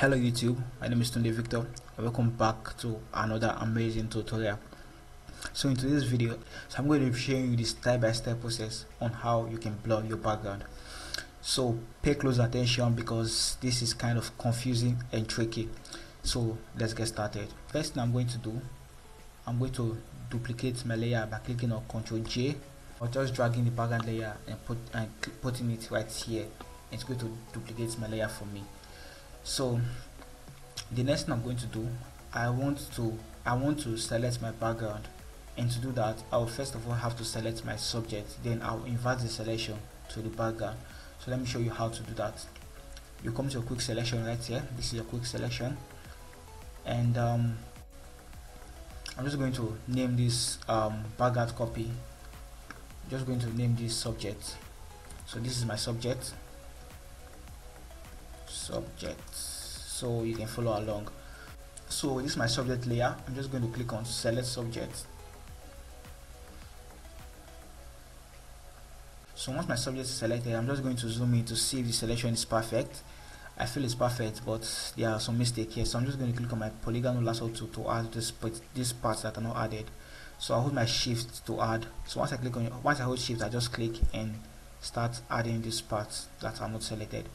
hello youtube. My name is Tunde Victor. Welcome back to another amazing tutorial. So in today's video so I'm going to be showing you the step-by-step -step process on how you can blur your background. So pay close attention because this is kind of confusing and tricky. So let's get started. First thing I'm going to do I'm going to duplicate my layer by clicking on Ctrl J or just dragging the background layer and put and putting it right here. It's going to duplicate my layer for me so the next thing I'm going to do I want to I want to select my background. And to do that I'll first of all have to select my subject. Then I'll invert the selection to the background. So let me show you how to do that. You come to a quick selection right here. This is a quick selection. And um, I'm just going to name this um, background copy. Just going to name this subject. So this is my subject subject so you can follow along. So this is my subject layer. I'm just going to click on select subject so once my subject is selected I'm just going to zoom in to see if the selection is perfect. I feel it's perfect but there are some mistakes here. So I'm just going to click on my polygonal lasso tool to add this this parts that are not added. So I hold my shift to add. So once I click on once I hold shift I just click and start adding these parts that are not selected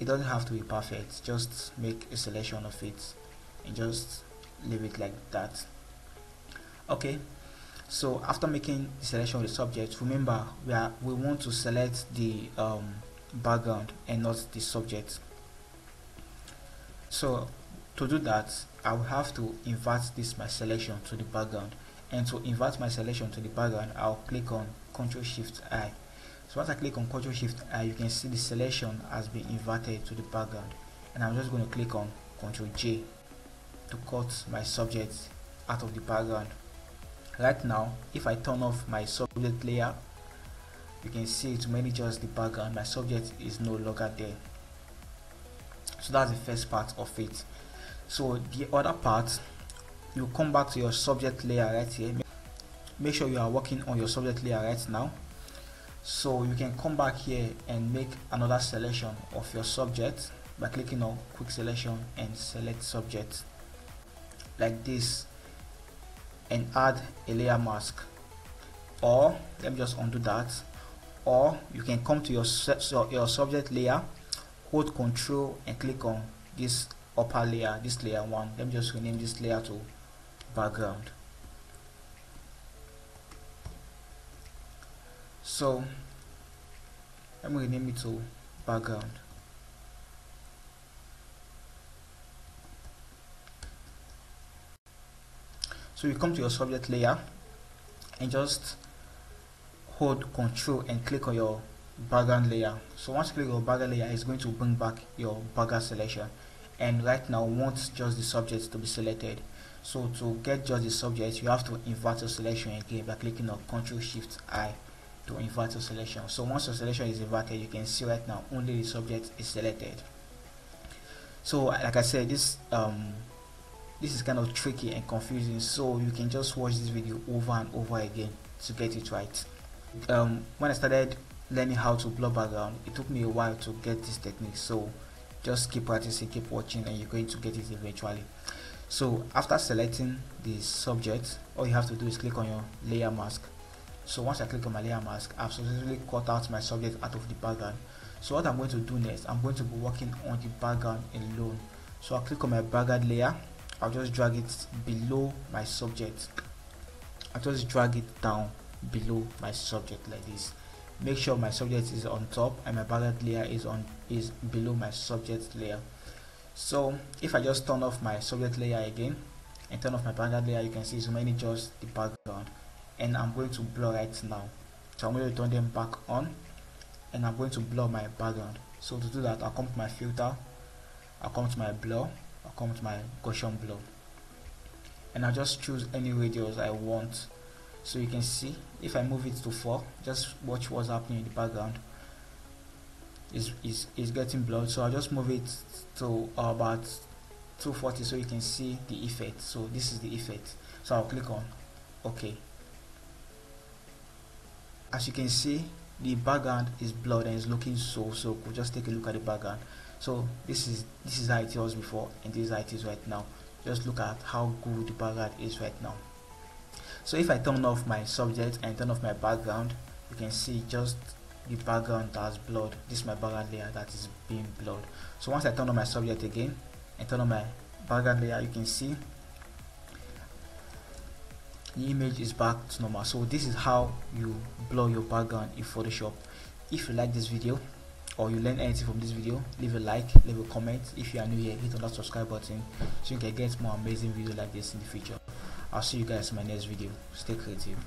it doesn't have to be perfect just make a selection of it and just leave it like that. Okay so after making the selection of the subject remember we are we want to select the um, background and not the subject. So to do that I will have to invert this my selection to the background. And to invert my selection to the background I'll click on Ctrl Shift I so once I click on Ctrl Shift I, you can see the selection has been inverted to the background. And I'm just going to click on Ctrl J to cut my subject out of the background. Right now if I turn off my subject layer you can see it mainly just the background my subject is no longer there. So that's the first part of it. So the other part you come back to your subject layer right here. Make sure you are working on your subject layer right now so you can come back here and make another selection of your subject by clicking on quick selection and select subject like this and add a layer mask. Or let me just undo that. Or you can come to your your subject layer hold control and click on this upper layer this layer one. Let me just rename this layer to background so I'm going to name it to background. So you come to your subject layer and just hold control and click on your background layer. So once you click your background layer it's going to bring back your background selection. And right now want just the subject to be selected. So to get just the subject you have to invert your selection again by clicking on Ctrl Shift I to invert your selection. So once your selection is inverted you can see right now only the subject is selected. So like I said this um, this is kind of tricky and confusing. So you can just watch this video over and over again to get it right. Um, when I started learning how to blur background it took me a while to get this technique. So just keep practicing keep watching and you're going to get it eventually. So after selecting the subject all you have to do is click on your layer mask so once I click on my layer mask I've successfully cut out my subject out of the background. So what I'm going to do next I'm going to be working on the background alone. So I'll click on my background layer I'll just drag it below my subject. I'll just drag it down below my subject like this. Make sure my subject is on top and my background layer is on is below my subject layer. So if I just turn off my subject layer again and turn off my background layer you can see it's mainly just the background and I'm going to blur right now. So I'm going to turn them back on and I'm going to blur my background. So to do that I'll come to my filter I'll come to my blur I'll come to my Gaussian blur. And I'll just choose any radius I want. So you can see if I move it to 4 just watch what's happening in the background. Is is is getting blurred. So I'll just move it to about 240 so you can see the effect. So this is the effect. So I'll click on OK as you can see the background is blurred and it's looking so so cool. Just take a look at the background. So this is this is how it was before and this is how it is right now. Just look at how good the background is right now. So if I turn off my subject and turn off my background you can see just the background has blurred this is my background layer that is being blurred. So once I turn on my subject again and turn on my background layer you can see the image is back to normal. So this is how you blur your background in Photoshop. If you like this video or you learn anything from this video leave a like leave a comment. If you are new here hit on that subscribe button so you can get more amazing videos like this in the future. I'll see you guys in my next video. Stay creative